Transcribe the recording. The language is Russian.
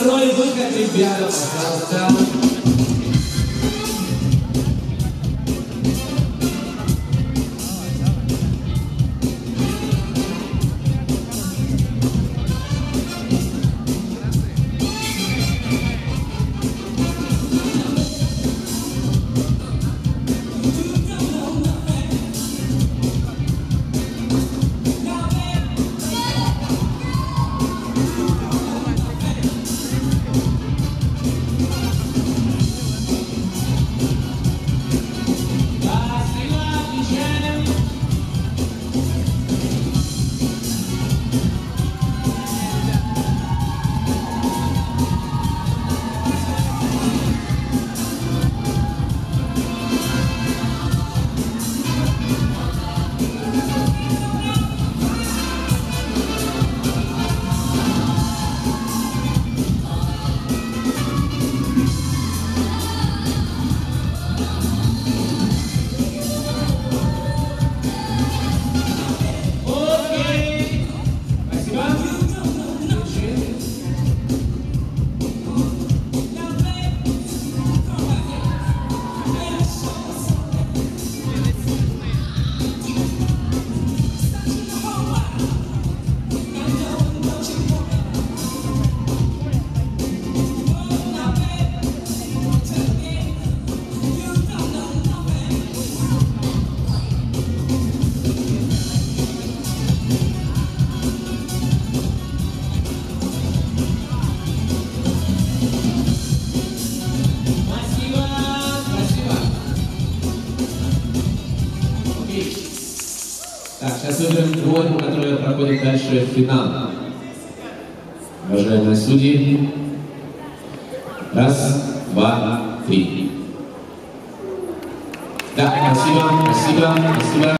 Второй выход, ребята, пожалуйста. Так, сейчас выберем двойку, которая проходит дальше в финал. Уважаемые судьи. Раз, два, три. Да, спасибо, спасибо, спасибо.